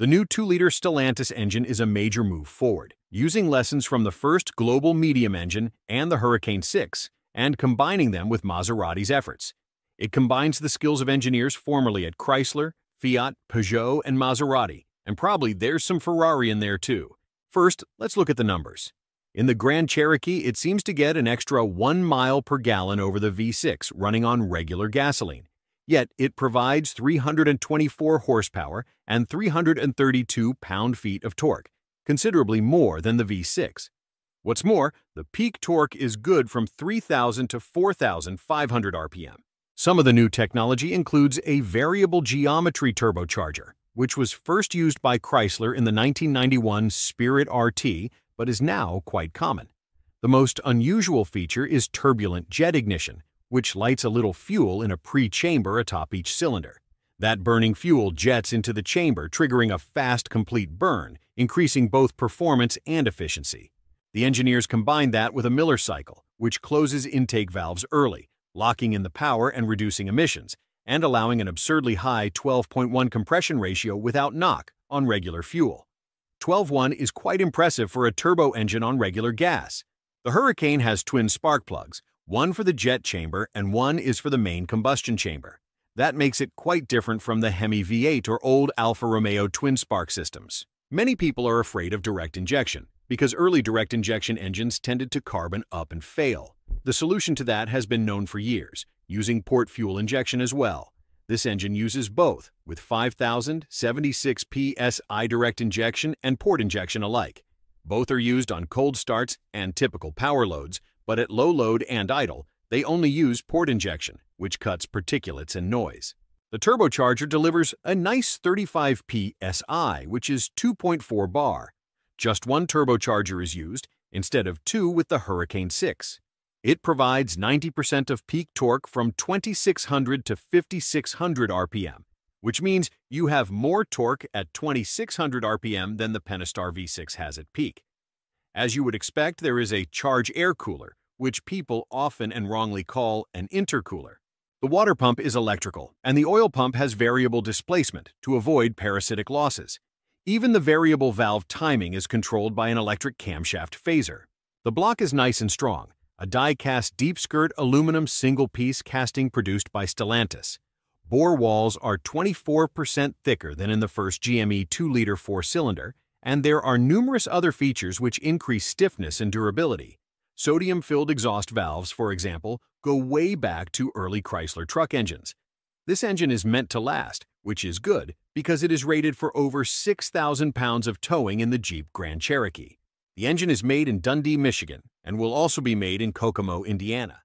The new 2-liter Stellantis engine is a major move forward, using lessons from the first global medium engine and the Hurricane 6, and combining them with Maserati's efforts. It combines the skills of engineers formerly at Chrysler, Fiat, Peugeot, and Maserati, and probably there's some Ferrari in there too. First, let's look at the numbers. In the Grand Cherokee, it seems to get an extra 1 mile per gallon over the V6 running on regular gasoline. Yet it provides 324 horsepower and 332 pound-feet of torque, considerably more than the V6. What's more, the peak torque is good from 3,000 to 4,500 RPM. Some of the new technology includes a variable geometry turbocharger, which was first used by Chrysler in the 1991 Spirit RT but is now quite common. The most unusual feature is turbulent jet ignition, which lights a little fuel in a pre-chamber atop each cylinder. That burning fuel jets into the chamber, triggering a fast, complete burn, increasing both performance and efficiency. The engineers combine that with a Miller cycle, which closes intake valves early, locking in the power and reducing emissions, and allowing an absurdly high 12.1 compression ratio without knock on regular fuel. 12.1 is quite impressive for a turbo engine on regular gas. The Hurricane has twin spark plugs, one for the jet chamber and one is for the main combustion chamber. That makes it quite different from the Hemi V8 or old Alfa Romeo twin spark systems. Many people are afraid of direct injection because early direct injection engines tended to carbon up and fail. The solution to that has been known for years, using port fuel injection as well. This engine uses both, with 5076 psi direct injection and port injection alike. Both are used on cold starts and typical power loads, but at low load and idle, they only use port injection, which cuts particulates and noise. The turbocharger delivers a nice 35 psi, which is 2.4 bar. Just one turbocharger is used, instead of two with the Hurricane 6. It provides 90% of peak torque from 2600 to 5600 RPM, which means you have more torque at 2600 RPM than the Pentastar V6 has at peak. As you would expect, there is a charge air cooler, which people often and wrongly call an intercooler. The water pump is electrical, and the oil pump has variable displacement to avoid parasitic losses. Even the variable valve timing is controlled by an electric camshaft phaser. The block is nice and strong, a die-cast deep-skirt aluminum single-piece casting produced by Stellantis. Bore walls are 24% thicker than in the first GME 2-liter four-cylinder, and there are numerous other features which increase stiffness and durability. Sodium-filled exhaust valves, for example, go way back to early Chrysler truck engines. This engine is meant to last, which is good because it is rated for over 6,000 pounds of towing in the Jeep Grand Cherokee. The engine is made in Dundee, Michigan, and will also be made in Kokomo, Indiana.